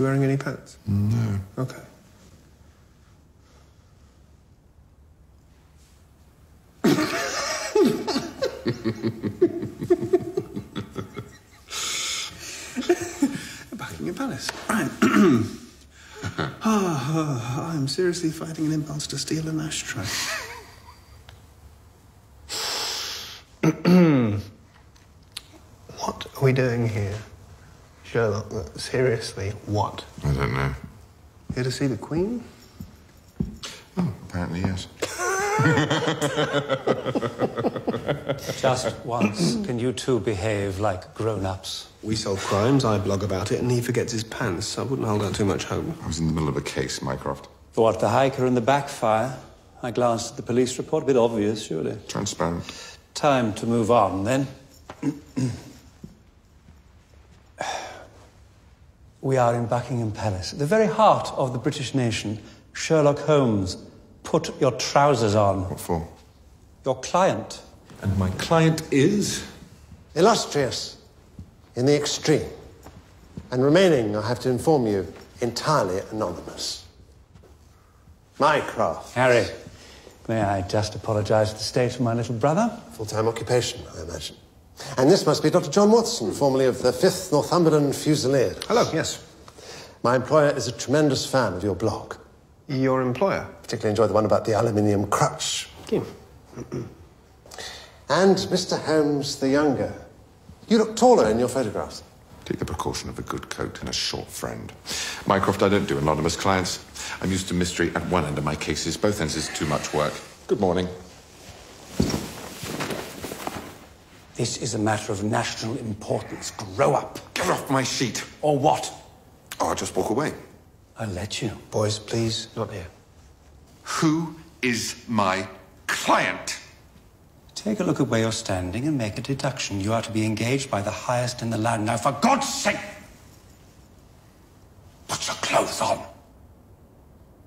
You wearing any pants? No. Okay. Buckingham Palace. Right. Ah, I'm seriously fighting an impulse to steal an ashtray. what are we doing here? Sherlock, seriously, what? I don't know. Here to see the Queen? Oh, apparently, yes. Just once, can you two behave like grown-ups? We solve crimes, I blog about it, and he forgets his pants. I wouldn't hold out too much hope. I was in the middle of a case, Mycroft. What, the hiker and the backfire? I glanced at the police report. A bit obvious, surely. Transparent. Time to move on, then. we are in Buckingham Palace, the very heart of the British nation. Sherlock Holmes, put your trousers on. What for? Your client. And my client is? Illustrious in the extreme. And remaining, I have to inform you, entirely anonymous. Mycroft. Harry, may I just apologize to the state for my little brother? Full time occupation, I imagine. And this must be Dr. John Watson, formerly of the 5th Northumberland Fusiliers. Hello, yes. My employer is a tremendous fan of your blog. Your employer? Particularly enjoyed the one about the aluminium crutch. Kim. And Mr. Holmes the younger. You look taller in your photographs. Take the precaution of a good coat and a short friend. Mycroft, I don't do anonymous clients. I'm used to mystery at one end of my cases. Both ends is too much work. Good morning. This is a matter of national importance. Grow up. Get off my sheet. Or what? Oh, I'll just walk away. I'll let you. Boys, please, not here. Who is my client? Take a look at where you're standing and make a deduction. You are to be engaged by the highest in the land. Now, for God's sake, put your clothes on.